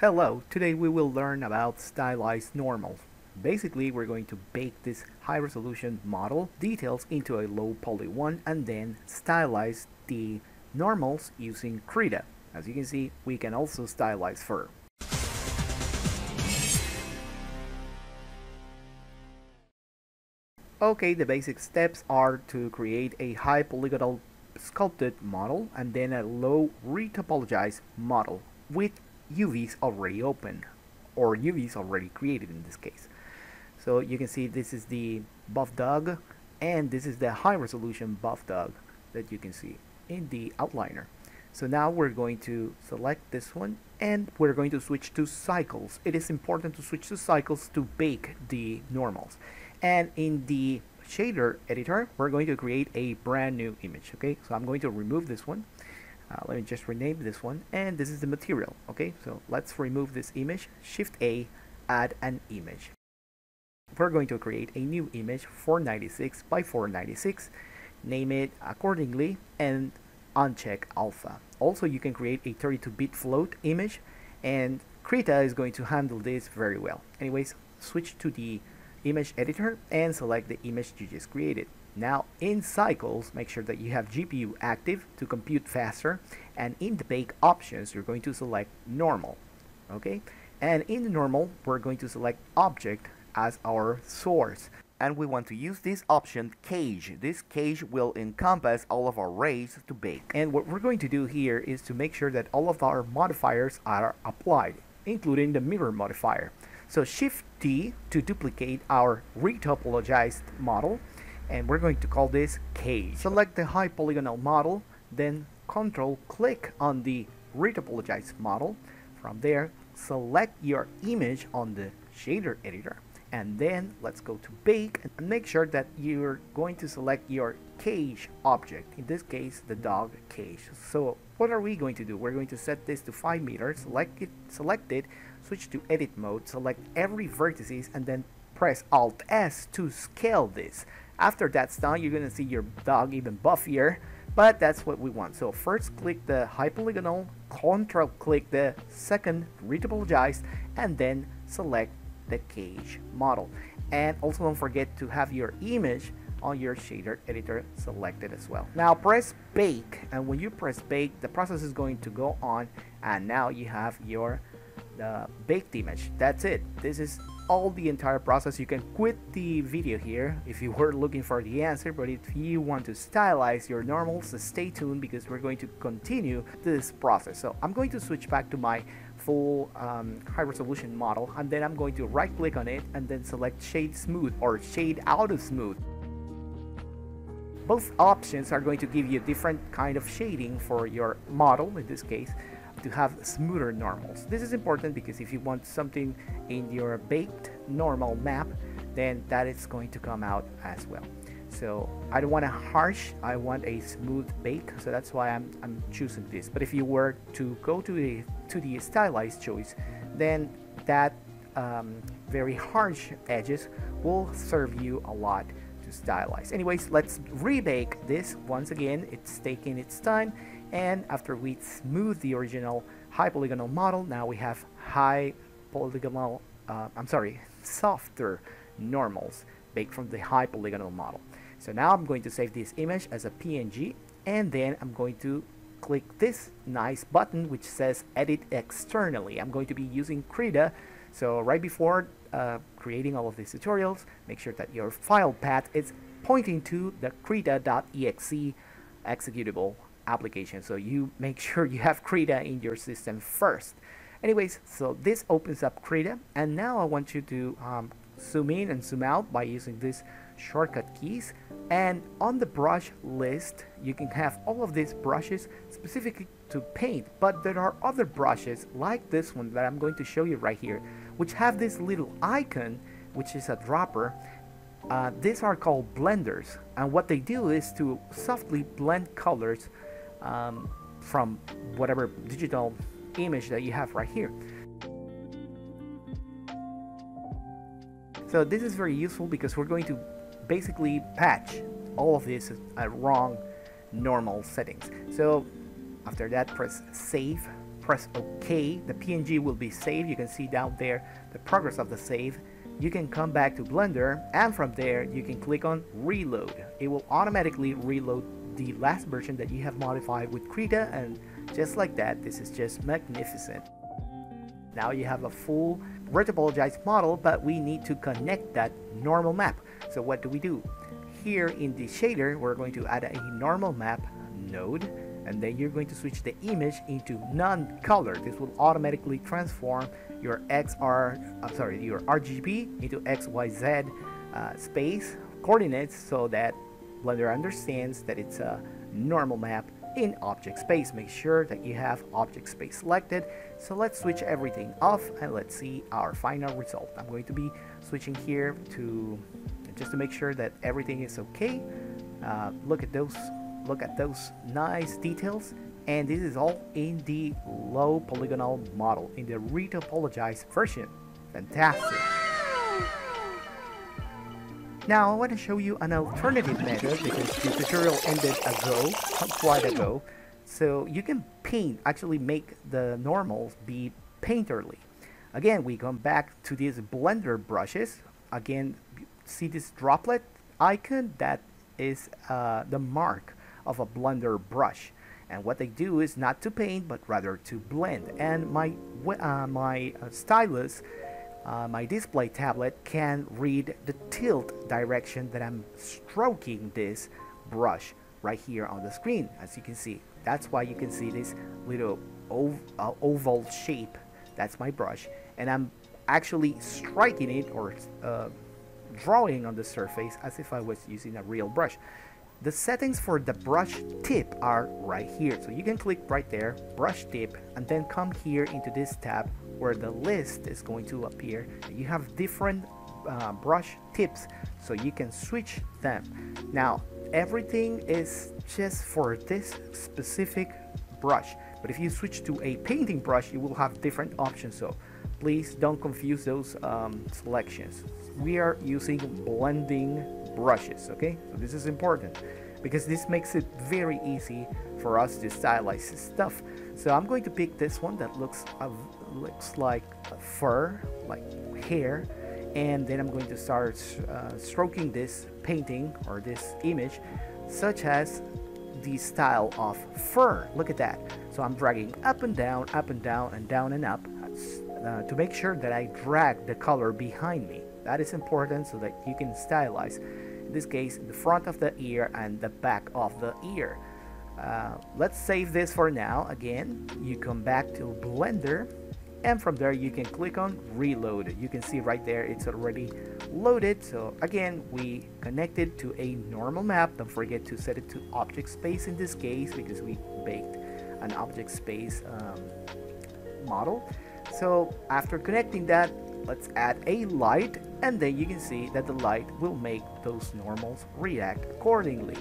Hello, today we will learn about stylized normals. Basically, we're going to bake this high resolution model details into a low poly one and then stylize the normals using Krita. As you can see, we can also stylize fur. Okay, the basic steps are to create a high polygonal sculpted model and then a low retopologized model with UVs already open or UVs already created in this case. So you can see this is the buff dog and this is the high resolution buff dog that you can see in the outliner. So now we're going to select this one and we're going to switch to cycles. It is important to switch to cycles to bake the normals. And in the shader editor, we're going to create a brand new image. Okay, so I'm going to remove this one. Uh, let me just rename this one. And this is the material okay? So let's remove this image. Shift a add an image. We're going to create a new image 496 by 496 name it accordingly and uncheck alpha. Also you can create a 32-bit float image and Krita is going to handle this very well. Anyways switch to the image editor and select the image you just created now in cycles, make sure that you have GPU active to compute faster and in the bake options, you're going to select normal, okay? And in the normal, we're going to select object as our source. And we want to use this option cage. This cage will encompass all of our rays to bake. And what we're going to do here is to make sure that all of our modifiers are applied, including the mirror modifier. So Shift D to duplicate our retopologized model and we're going to call this cage. Select the high polygonal model, then control click on the retopologized model. From there, select your image on the shader editor and then let's go to bake and make sure that you're going to select your cage object in this case the dog cage so what are we going to do we're going to set this to 5 meters select it select it switch to edit mode select every vertices and then press alt s to scale this after that's done, you're gonna see your dog even buffier, but that's what we want. So first click the high polygonal, control click the second retopologized, and then select the cage model. And also don't forget to have your image on your shader editor selected as well. Now press bake, and when you press bake, the process is going to go on, and now you have your the baked image. That's it. This is all the entire process. You can quit the video here if you were looking for the answer, but if you want to stylize your normals, stay tuned because we're going to continue this process. So I'm going to switch back to my full um, high resolution model and then I'm going to right click on it and then select shade smooth or shade out of smooth. Both options are going to give you a different kind of shading for your model in this case to have smoother normals. This is important because if you want something in your baked normal map, then that is going to come out as well. So I don't want a harsh, I want a smooth bake, so that's why I'm, I'm choosing this. But if you were to go to the, to the stylized choice, then that um, very harsh edges will serve you a lot to stylize. Anyways, let's rebake this once again. It's taking its time and after we smooth the original high polygonal model now we have high polygonal uh, I'm sorry softer normals baked from the high polygonal model so now I'm going to save this image as a PNG and then I'm going to click this nice button which says edit externally I'm going to be using Krita so right before uh, creating all of these tutorials make sure that your file path is pointing to the krita.exe executable application. So you make sure you have Krita in your system first. Anyways, so this opens up Krita and now I want you to um, zoom in and zoom out by using these shortcut keys and on the brush list you can have all of these brushes specifically to paint but there are other brushes like this one that I'm going to show you right here which have this little icon which is a dropper uh, these are called blenders and what they do is to softly blend colors um, from whatever digital image that you have right here. So this is very useful because we're going to basically patch all of this at wrong normal settings. So after that press save, press OK, the PNG will be saved. You can see down there the progress of the save. You can come back to Blender and from there you can click on reload. It will automatically reload the last version that you have modified with Krita and just like that, this is just magnificent. Now you have a full retopologized model, but we need to connect that normal map. So what do we do? Here in the shader, we're going to add a normal map node, and then you're going to switch the image into non-color. This will automatically transform your XR, I'm sorry, your RGB into XYZ uh, space coordinates so that Blender understands that it's a normal map in object space. Make sure that you have object space selected. So let's switch everything off and let's see our final result. I'm going to be switching here to just to make sure that everything is okay. Uh, look at those look at those nice details and this is all in the low polygonal model in the retopologized version. Fantastic. Now I want to show you an alternative method because the tutorial ended ago, quite ago. So you can paint, actually make the normals be painterly. Again, we come back to these blender brushes. Again, see this droplet icon? That is uh, the mark of a blender brush. And what they do is not to paint, but rather to blend. And my, uh, my uh, stylus uh, my display tablet can read the tilt direction that I'm stroking this brush right here on the screen as you can see that's why you can see this little ov uh, oval shape that's my brush and I'm actually striking it or uh, drawing on the surface as if I was using a real brush the settings for the brush tip are right here. So you can click right there brush tip and then come here into this tab where the list is going to appear. You have different uh, brush tips so you can switch them. Now everything is just for this specific brush but if you switch to a painting brush you will have different options. So please don't confuse those um, selections. We are using blending brushes okay? So this is important because this makes it very easy for us to stylize this stuff. So I'm going to pick this one that looks uh, looks like fur like hair and then I'm going to start uh, stroking this painting or this image such as the style of fur. Look at that. So I'm dragging up and down up and down and down and up uh, to make sure that I drag the color behind me. That is important so that you can stylize in this case the front of the ear and the back of the ear. Uh, let's save this for now. Again you come back to blender and from there you can click on reload. You can see right there it's already loaded. So again we connected to a normal map. Don't forget to set it to object space in this case because we baked an object space um, model so after connecting that let's add a light and then you can see that the light will make those normals react accordingly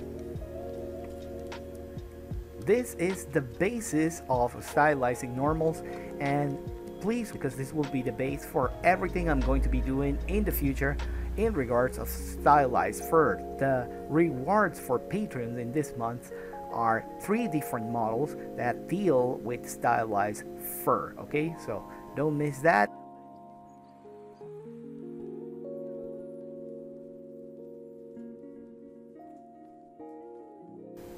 this is the basis of stylizing normals and please because this will be the base for everything I'm going to be doing in the future in regards of stylized fur. The rewards for patrons in this month are three different models that deal with stylized fur okay so don't miss that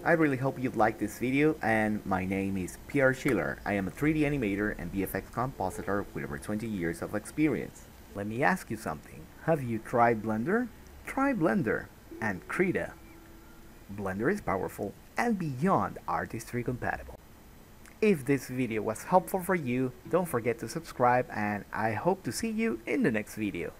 I really hope you liked this video and my name is Pierre Schiller. I am a 3D animator and VFX compositor with over 20 years of experience. Let me ask you something. Have you tried Blender? Try Blender and Krita. Blender is powerful and beyond artistry compatible. If this video was helpful for you, don't forget to subscribe and I hope to see you in the next video.